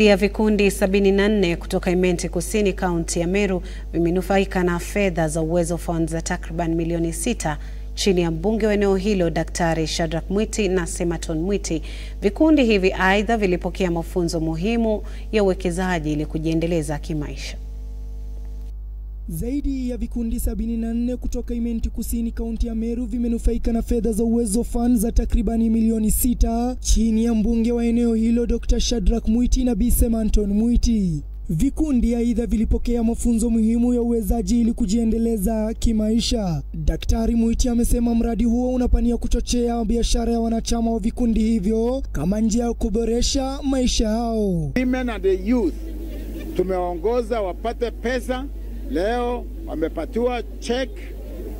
Ya vikundi 74 kutoka Imenti Kusini, kaunti ya Meru vimenufaika na fedha za Uwezo Fund za takriban milioni sita chini ya mbunge wa eneo hilo Daktari Shadrack Mwiti na Sematon Mwiti. Vikundi hivi aidha vilipokea mafunzo muhimu ya uwekezaji ili kujiendeleza kimaisha. Zaidi ya vikundi 74 kutoka Imenti Kusini kaunti ya Meru vimenufaika na fedha za Uwezo Fund za takribani milioni sita chini ya mbunge wa eneo hilo Dr. Shadrack Mwiti na Bi Sematon Mwiti. Vikundi aidha vilipokea mafunzo muhimu ya uwezaji ili kujiendeleza kimaisha. Daktari Mwiti amesema mradi huo unapania kuchochea biashara ya wanachama wa vikundi hivyo kama njia ya kuboresha maisha yao. Women and the youth tumeongoza wapate pesa leo, wamepatiwa check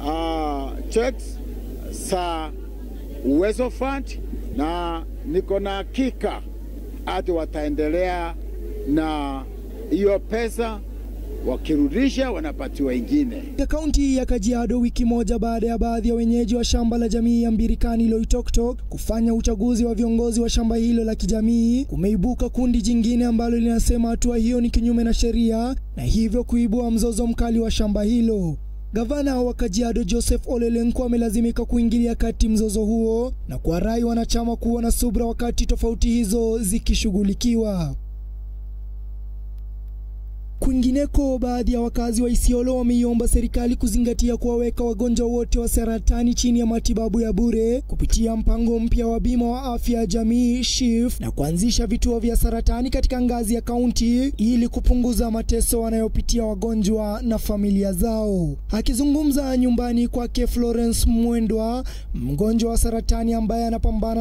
uh, checks za Uwezo Fund, na niko na hakika ati wataendelea na hiyo pesa wakirudisha wanapatiwa ingine. Kaunti ya Kajiado, wiki moja baada ya baadhi ya wenyeji wa shamba la jamii ya Mbirikani Loitoktok kufanya uchaguzi wa viongozi wa shamba hilo la kijamii, kumeibuka kundi jingine ambalo linasema hatua hiyo ni kinyume na sheria na hivyo kuibua mzozo mkali wa shamba hilo. Gavana wa Kajiado Joseph Ole Lenku amelazimika kuingilia kati mzozo huo na kuwarai wanachama kuwa na subra wakati tofauti hizo zikishughulikiwa. Kwingineko, baadhi ya wakazi wa Isiolo wameiomba serikali kuzingatia kuwaweka wagonjwa wote wa saratani chini ya matibabu ya bure kupitia mpango mpya wa bima wa afya ya jamii SHIF na kuanzisha vituo vya saratani katika ngazi ya kaunti ili kupunguza mateso wanayopitia wagonjwa na familia zao. Akizungumza nyumbani kwake Florence Mwendwa, mgonjwa wa saratani ambaye anapambana